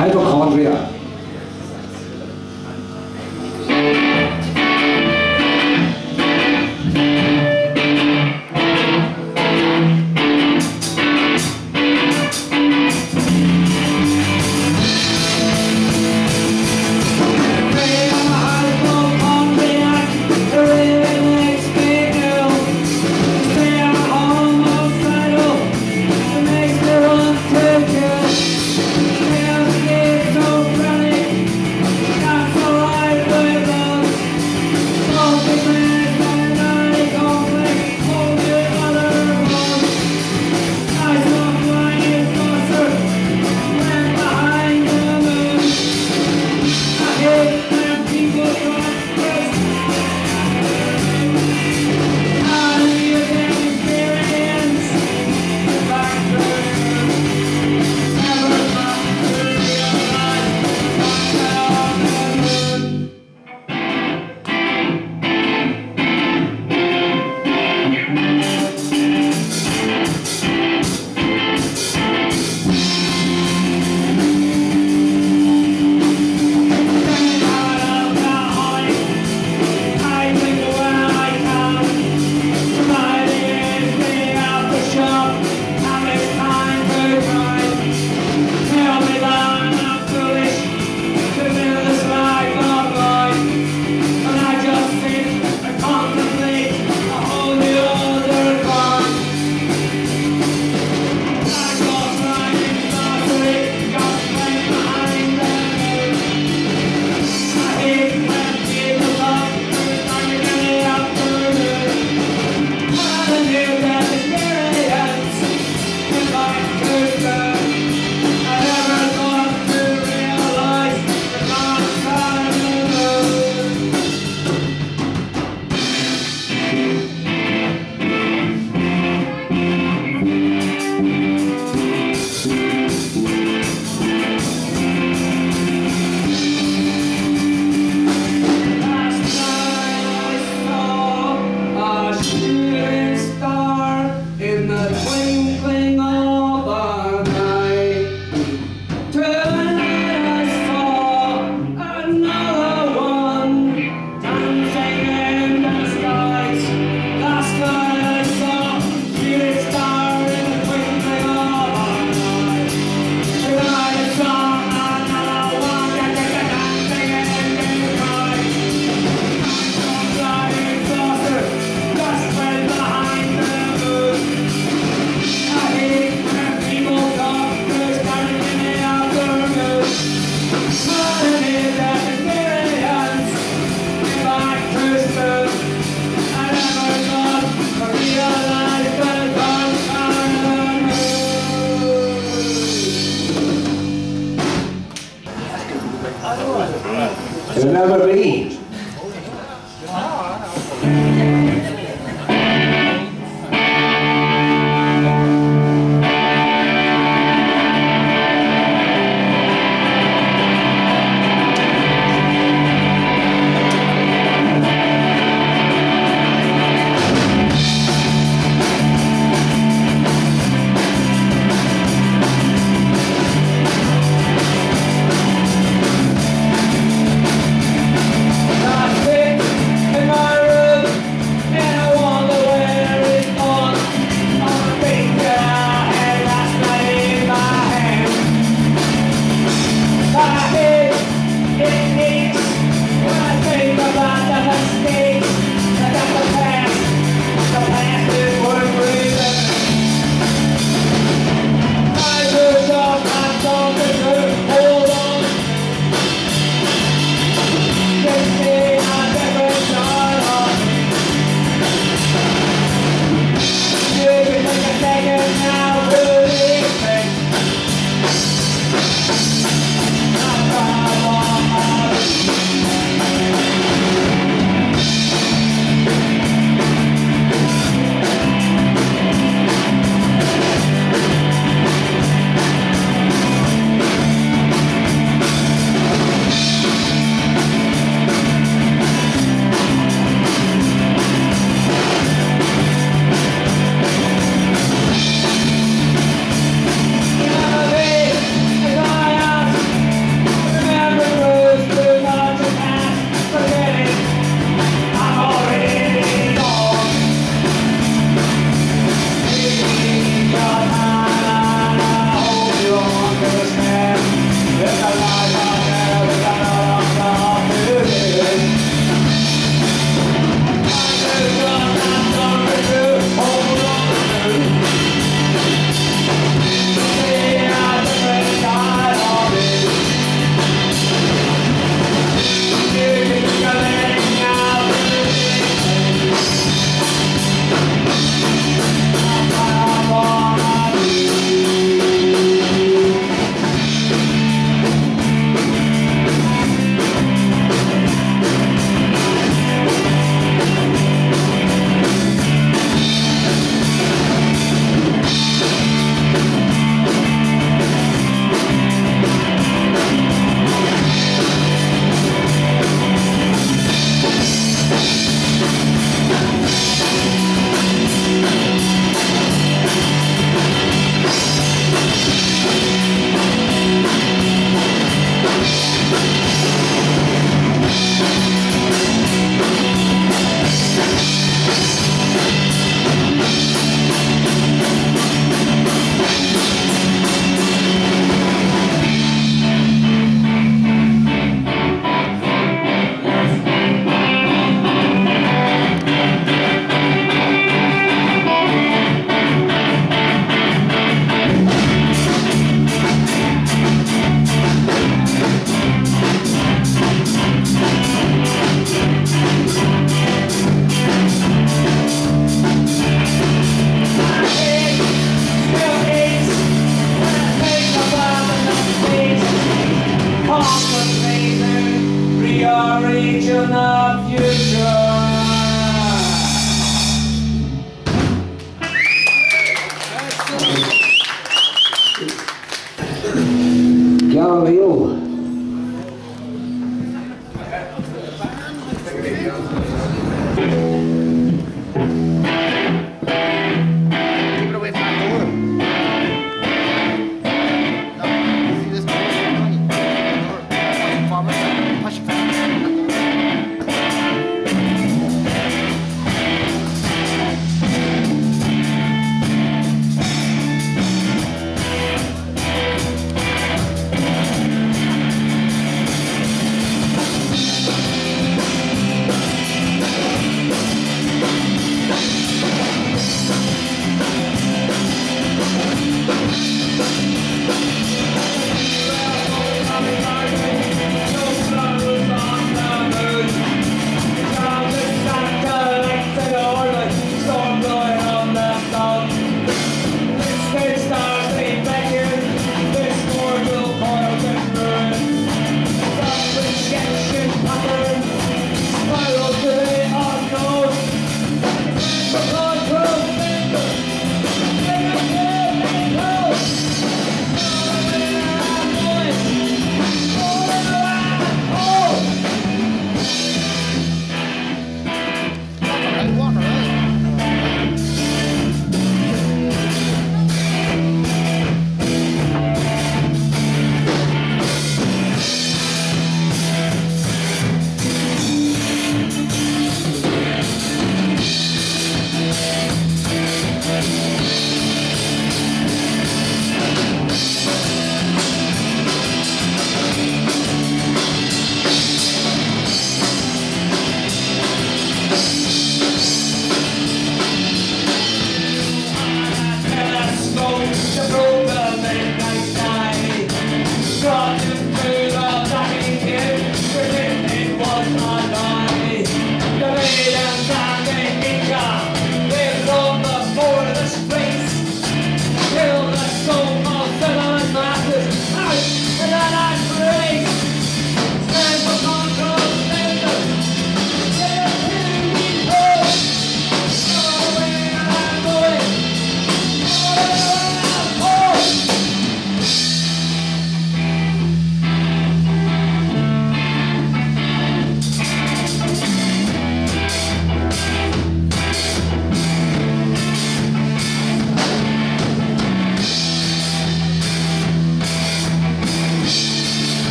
hypochondria.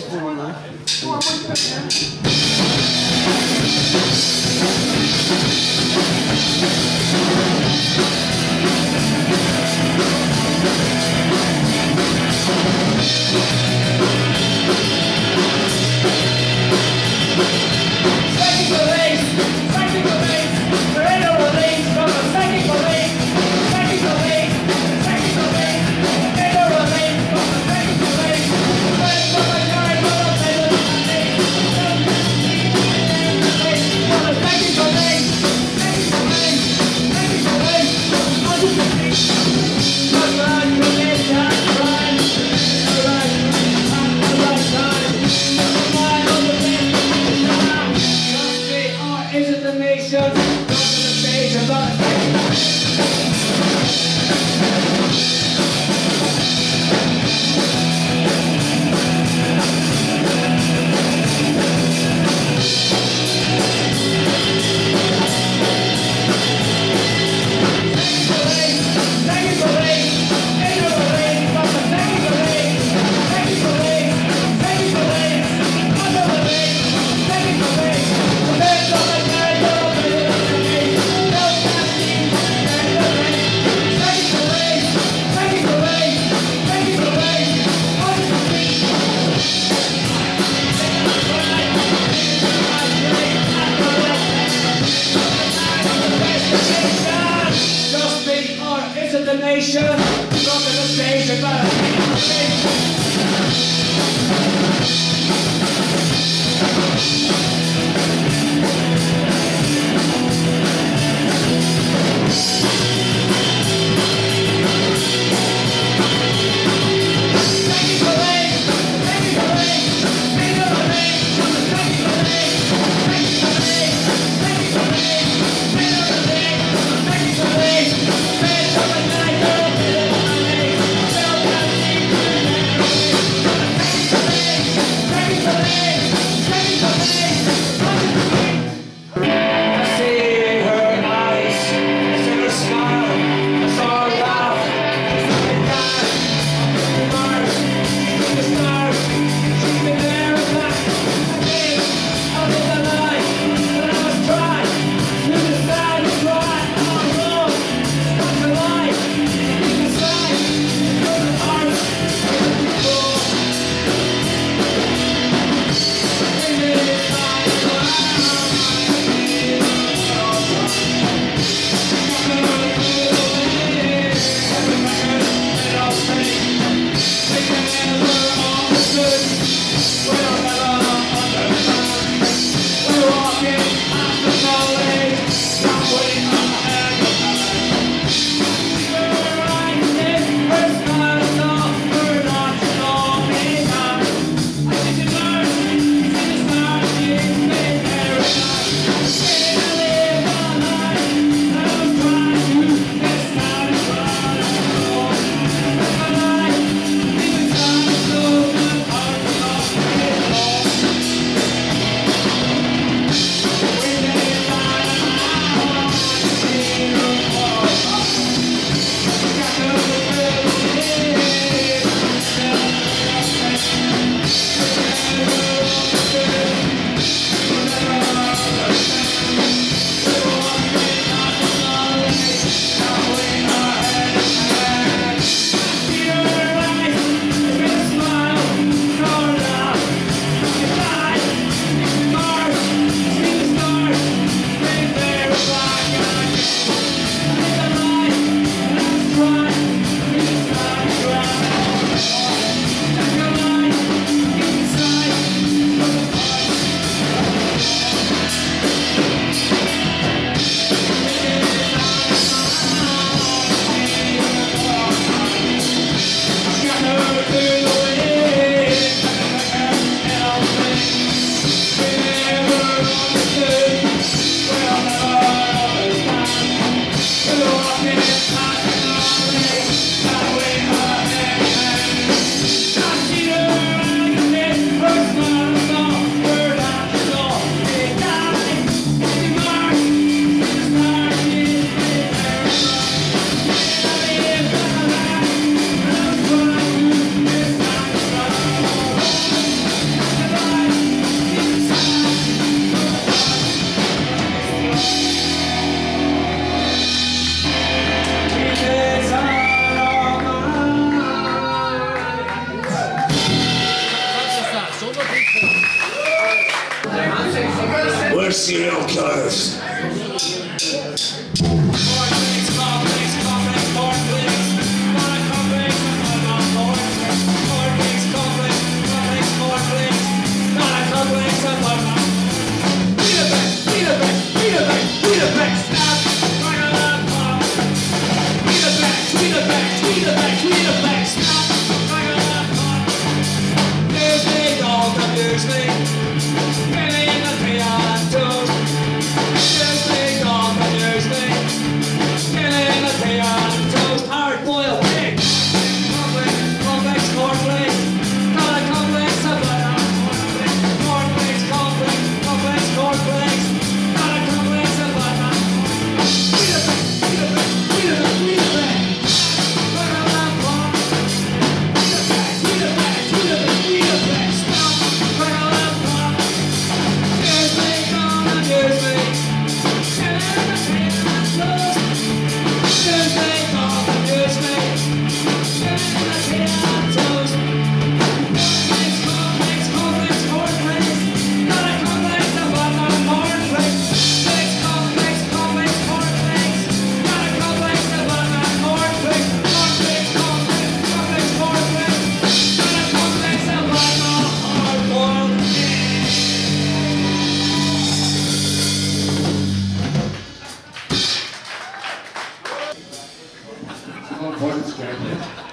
Police. Psychic Wolfsberg.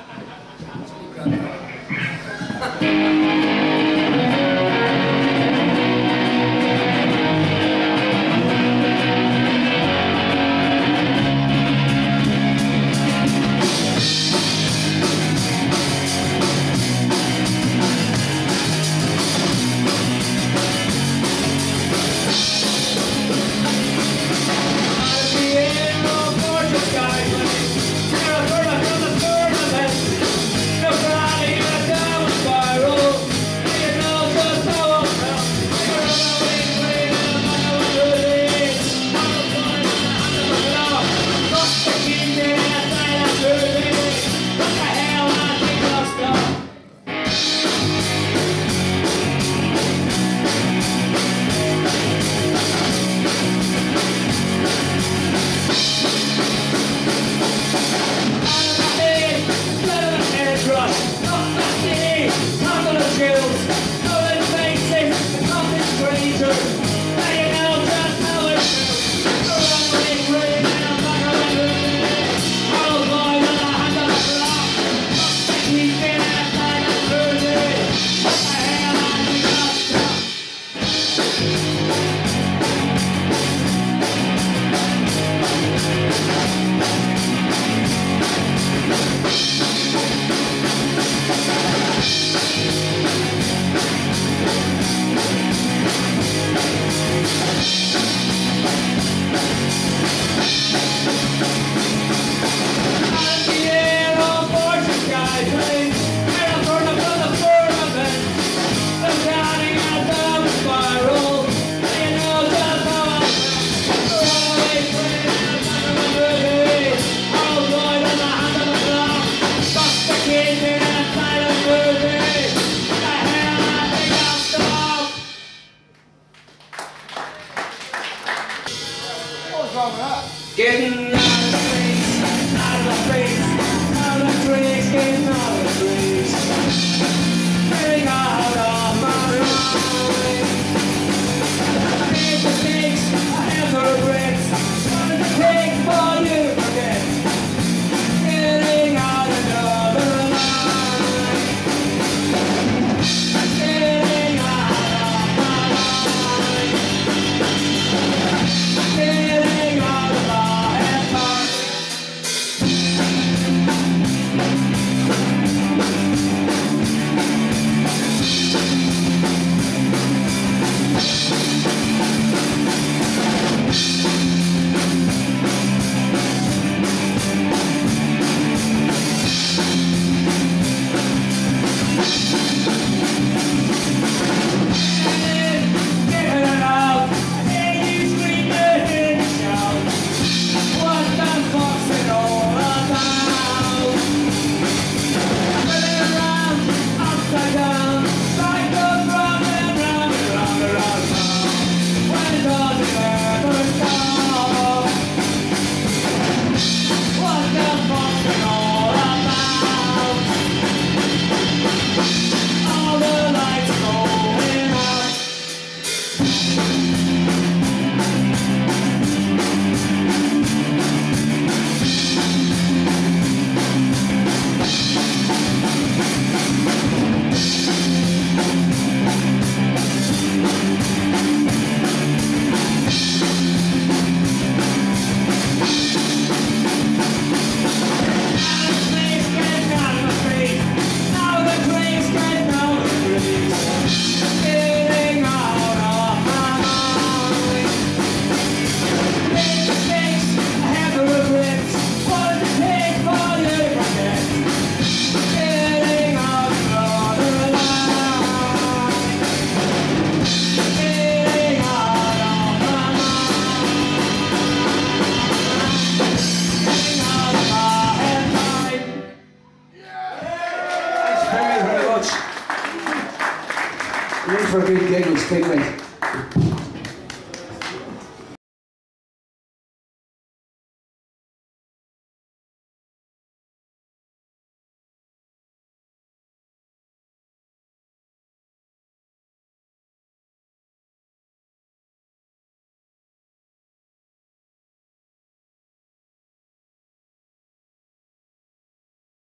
strong up. Getting